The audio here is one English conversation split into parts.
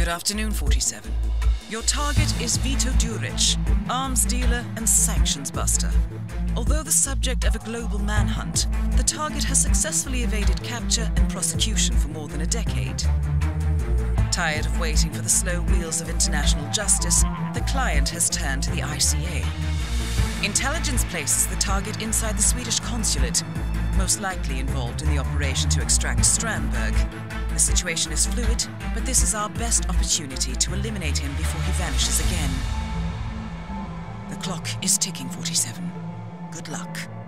Good afternoon, 47. Your target is Vito Đurić, arms dealer and sanctions buster. Although the subject of a global manhunt, the target has successfully evaded capture and prosecution for more than a decade. Tired of waiting for the slow wheels of international justice, the client has turned to the ICA. Intelligence places the target inside the Swedish consulate, most likely involved in the operation to extract Strandberg. The situation is fluid, but this is our best opportunity to eliminate him before he vanishes again. The clock is ticking, 47. Good luck.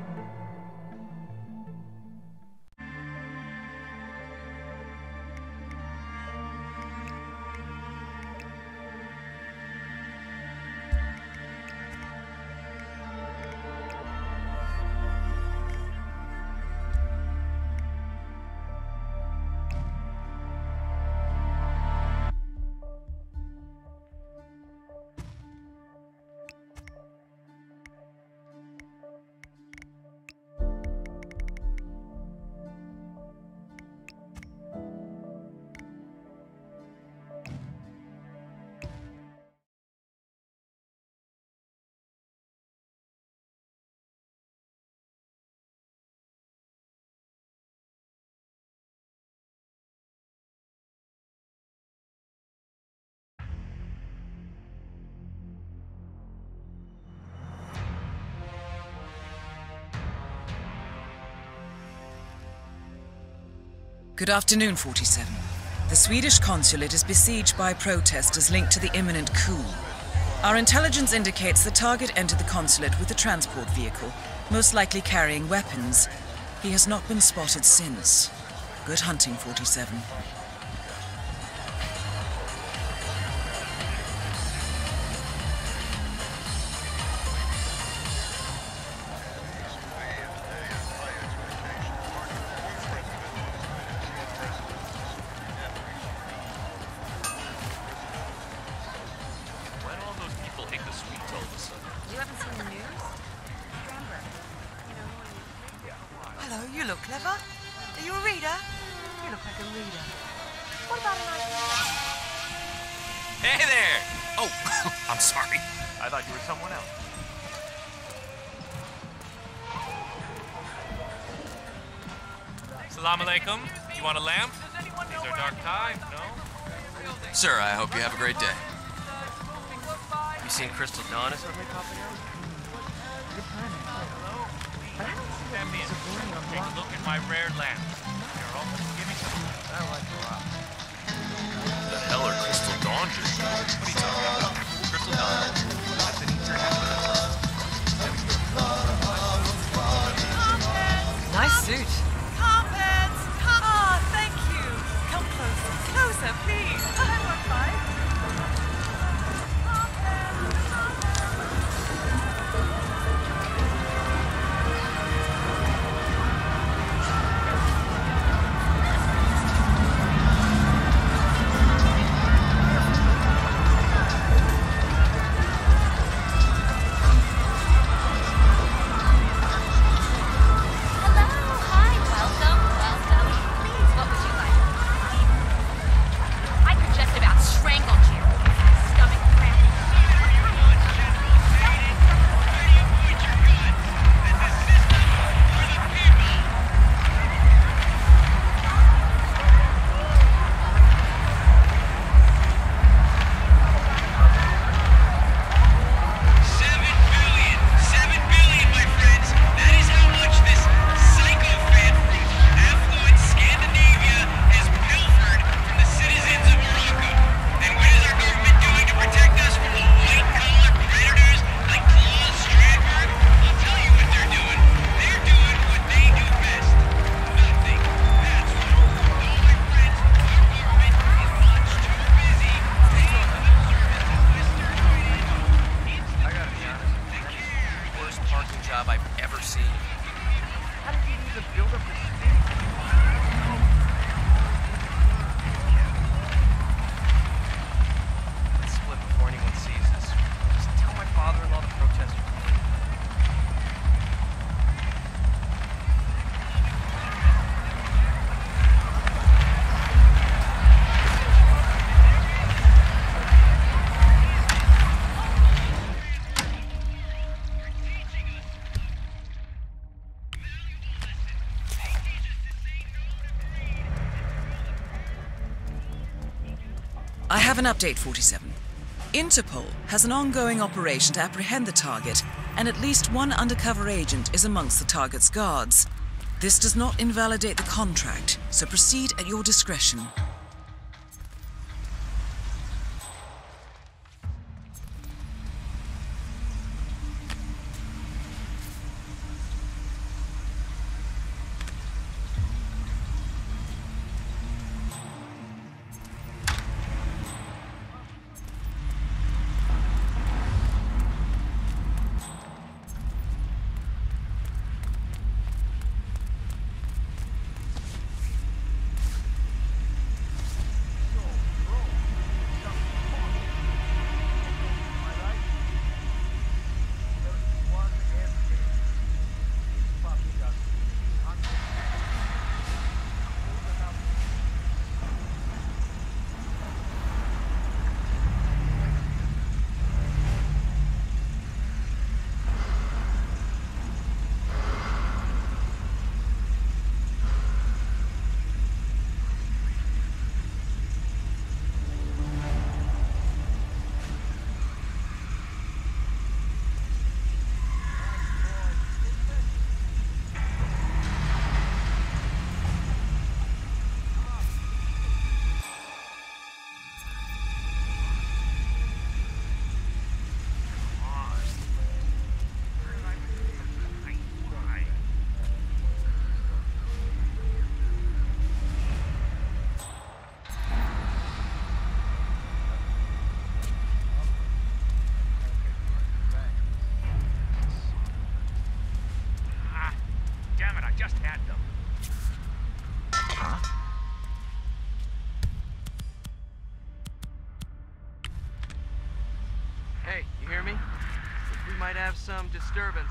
Good afternoon, 47. The Swedish consulate is besieged by protesters linked to the imminent coup. Our intelligence indicates the target entered the consulate with a transport vehicle, most likely carrying weapons. He has not been spotted since. Good hunting, 47. Clever. Are you a reader? You look like a reader. What about a nice Hey there! Oh, I'm sorry. I thought you were someone else. Salam alaikum. You want a lamp? These are dark times, no? Sir, I hope you have a great day. Uh, you seen Crystal Dawn or something Take a look at my rare lamps. They're almost giving I like. The hell are Crystal Dawn just? What are you talking about? Crystal Dawn? Nice suit. Have an update, 47. Interpol has an ongoing operation to apprehend the target, and at least one undercover agent is amongst the target's guards. This does not invalidate the contract, so proceed at your discretion. Just had them. Hey, you hear me? We might have some disturbance.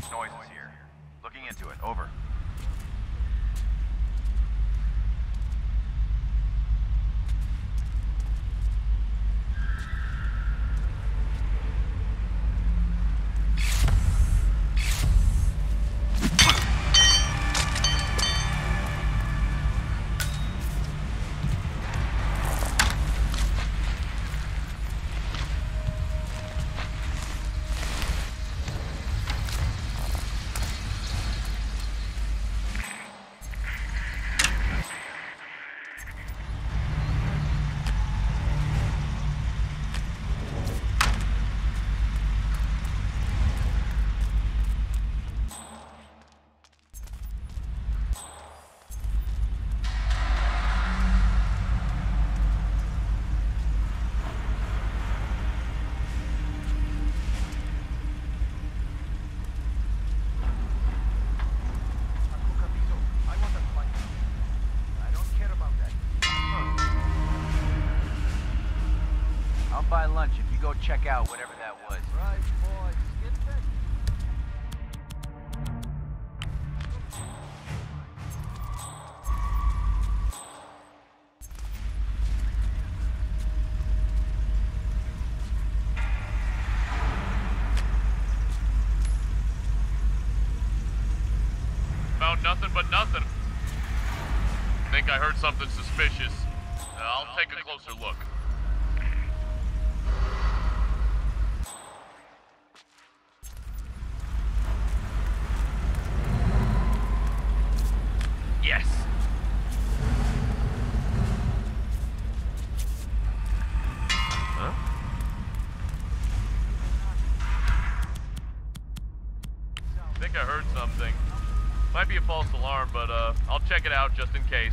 strange noises. I'll lunch if you go check out whatever that was. Right, boys. Get back. Found nothing but nothing. Think I heard something suspicious. Uh, I'll take a closer look. Yes. Huh? Think I heard something. Might be a false alarm, but uh, I'll check it out just in case.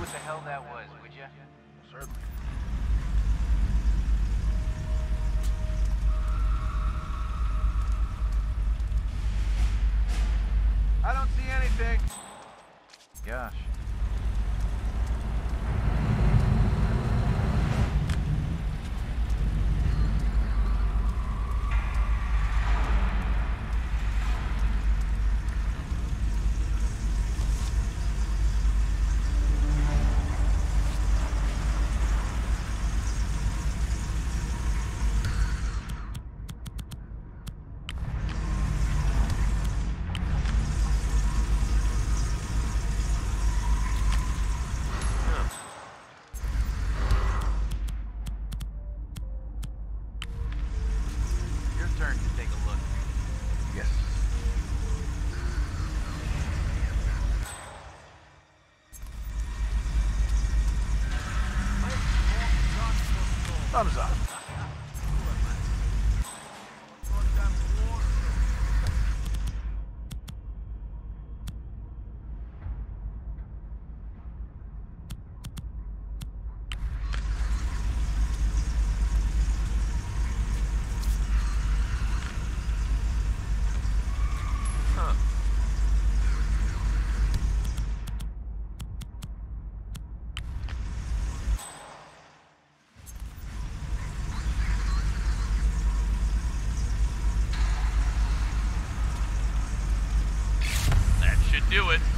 Go what the hell that was, would you? Certainly. I don't see anything. Gosh. Your turn to take a look. Yes. Thumbs up. Huh. That should do it.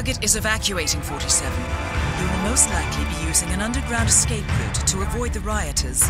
Target is evacuating 47. He will most likely be using an underground escape route to avoid the rioters.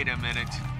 Wait a minute.